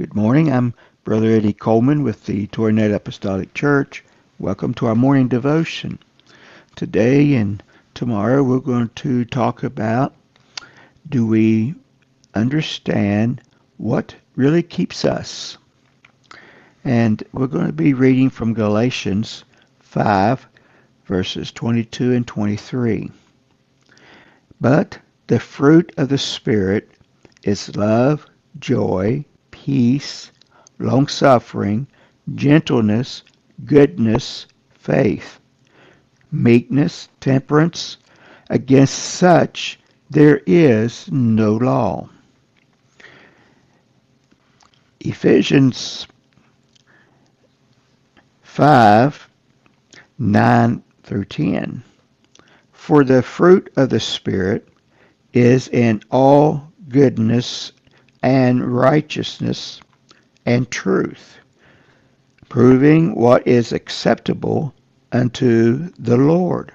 Good morning. I'm Brother Eddie Coleman with the Tornado Apostolic Church. Welcome to our morning devotion. Today and tomorrow we're going to talk about do we understand what really keeps us? And we're going to be reading from Galatians 5, verses 22 and 23. But the fruit of the Spirit is love, joy, peace, long suffering, gentleness, goodness, faith, meekness, temperance. Against such there is no law. Ephesians 5 9 through 10. For the fruit of the Spirit is in all goodness and righteousness and truth, proving what is acceptable unto the Lord.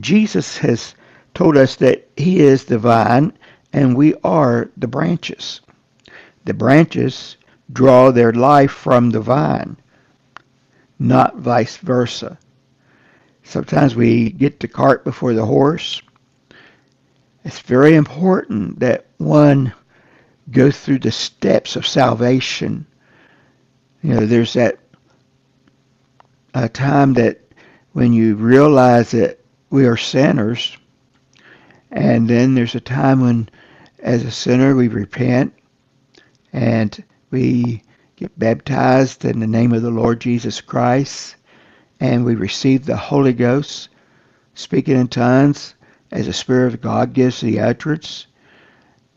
Jesus has told us that he is the vine and we are the branches. The branches draw their life from the vine, not vice versa. Sometimes we get the cart before the horse. It's very important that one go through the steps of salvation. You know, there's that a time that when you realize that we are sinners, and then there's a time when, as a sinner, we repent and we get baptized in the name of the Lord Jesus Christ, and we receive the Holy Ghost, speaking in tongues as the Spirit of God gives the utterance.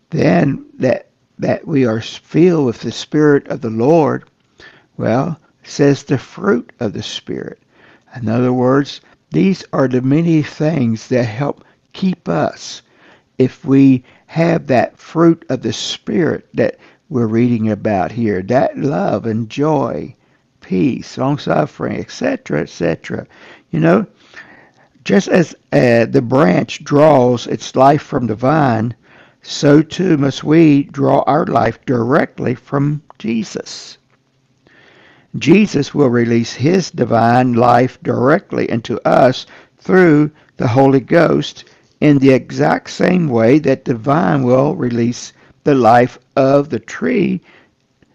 Then that that we are filled with the Spirit of the Lord, well, says the fruit of the Spirit. In other words, these are the many things that help keep us. If we have that fruit of the Spirit that we're reading about here, that love and joy, peace, long suffering, etc., etc. You know, just as uh, the branch draws its life from the vine, so too must we draw our life directly from Jesus. Jesus will release his divine life directly into us through the Holy Ghost in the exact same way that the vine will release the life of the tree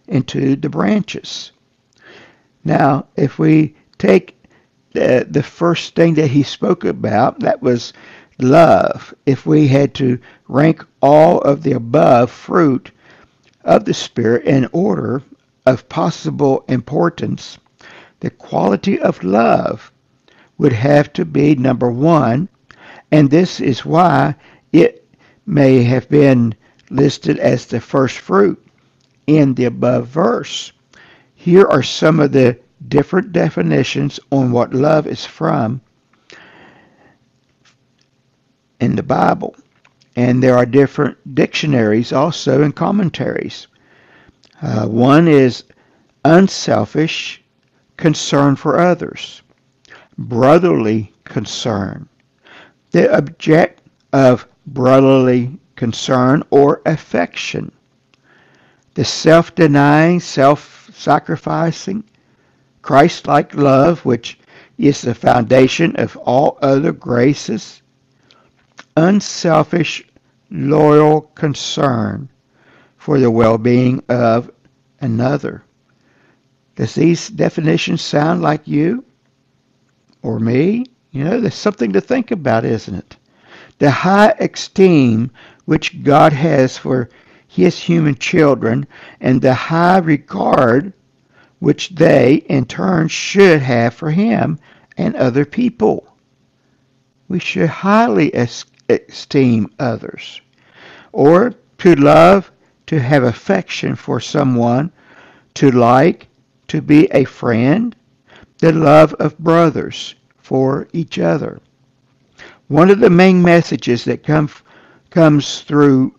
into the branches. Now, if we take the, the first thing that he spoke about, that was love, if we had to rank all of the above fruit of the Spirit in order of possible importance, the quality of love would have to be number one, and this is why it may have been listed as the first fruit in the above verse. Here are some of the different definitions on what love is from in the Bible. And there are different dictionaries also and commentaries. Uh, one is unselfish concern for others, brotherly concern, the object of brotherly concern or affection, the self denying, self sacrificing, Christ like love, which is the foundation of all other graces unselfish, loyal concern for the well-being of another. Does these definitions sound like you or me? You know, there's something to think about, isn't it? The high esteem which God has for his human children and the high regard which they in turn should have for him and other people. We should highly esteem others, or to love, to have affection for someone, to like, to be a friend, the love of brothers for each other. One of the main messages that come, comes through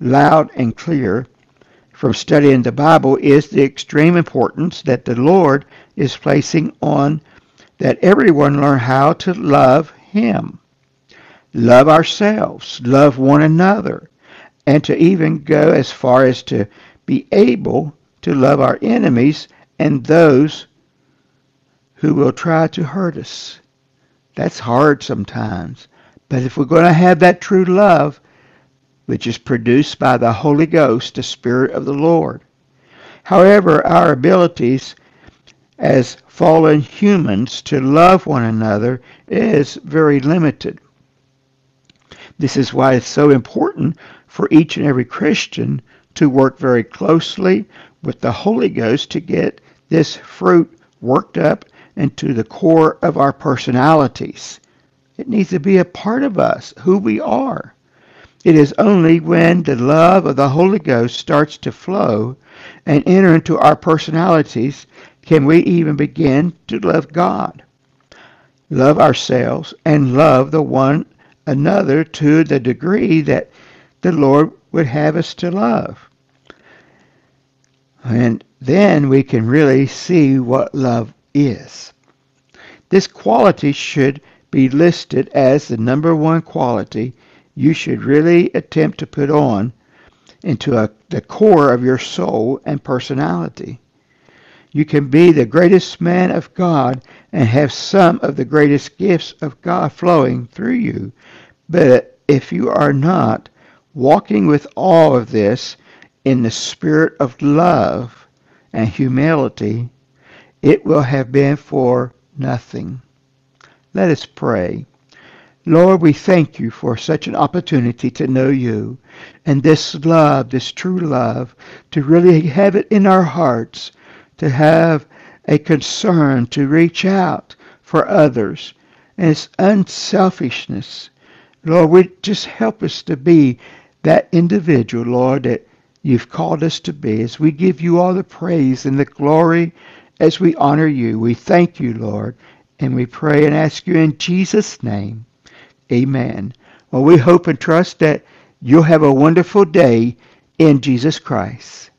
loud and clear from studying the Bible is the extreme importance that the Lord is placing on that everyone learn how to love Him love ourselves, love one another, and to even go as far as to be able to love our enemies and those who will try to hurt us. That's hard sometimes. But if we're going to have that true love, which is produced by the Holy Ghost, the Spirit of the Lord. However, our abilities as fallen humans to love one another is very limited. This is why it's so important for each and every Christian to work very closely with the Holy Ghost to get this fruit worked up into the core of our personalities. It needs to be a part of us, who we are. It is only when the love of the Holy Ghost starts to flow and enter into our personalities can we even begin to love God, love ourselves, and love the one another to the degree that the Lord would have us to love. And then we can really see what love is. This quality should be listed as the number one quality you should really attempt to put on into a, the core of your soul and personality. You can be the greatest man of God and have some of the greatest gifts of God flowing through you. But if you are not walking with all of this in the spirit of love and humility, it will have been for nothing. Let us pray. Lord, we thank you for such an opportunity to know you and this love, this true love, to really have it in our hearts, to have a concern to reach out for others. And it's unselfishness. Lord, we just help us to be that individual, Lord, that you've called us to be. As we give you all the praise and the glory as we honor you, we thank you, Lord, and we pray and ask you in Jesus' name. Amen. Well, we hope and trust that you'll have a wonderful day in Jesus Christ.